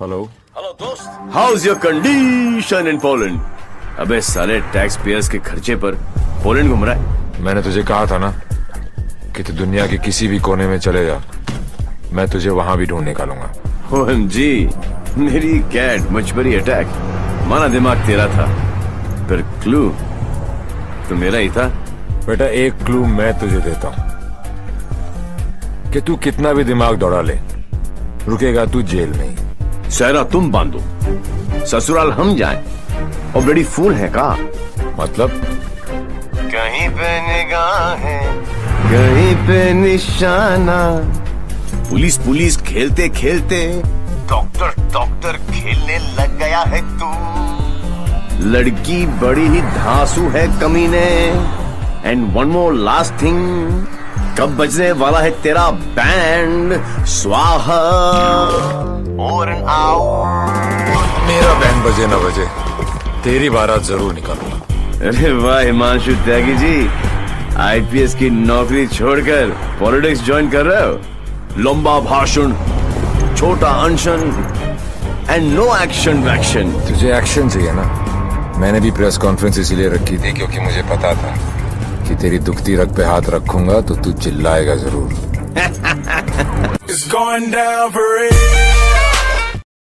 Hello hello दोस्त। How's your condition in Poland अबे साले टैक्स पेयर्स के खर्चे पर पोलैंड घूम रहा है। मैंने तुझे कहा था ना कि तू दुनिया के किसी भी कोने में चले जा। मैं तुझे वहाँ भी ढूंढ निकालूँगा। जी मेरी कैट मजबरी अटैक माना दिमाग तेरा था। पर क्लू तो मेरा ही था। बेटा एक क्लू मैं तुझे देता हूँ कि तू कितना भी दिमाग दौड़ा ले रुकेगा तू जेल में ही। सहरा तुम बांधो। ससुराल हम जाएँ। और बड़ी फूल है का? मतलब? कहीं पे निगाहें कहीं पे निशाना। पुलिस पुलिस खेलते खेलते। डॉक्टर डॉक्टर खेलने लग गया है तू। लड़की बड़ी ही धांसू है कमीने। And one more last thing कब बजने वाला है तेरा बैंड स्वाहा। और आओ मेरा बैंड बजे ना बजे तेरी बारात ज़रूर निकालूँगा। अरे वाह हिमांशु त्यागी जी। आईपीएस की नौकरी छोड़कर पॉलिटिक्स ज्वाइन कर रहे हो? लंबा भाषण छोटा अनशन एंड नो एक्शन वैक्शन तुझे एक्शन चाहिए ना? मैंने भी प्रेस कॉन्फ्रेंस इसीलिए रखी थी क्योंकि मुझे पता था। कि तेरी दुखती रग पे हाथ रखूँगा तो तू चिल्लाएगा ज़रूर।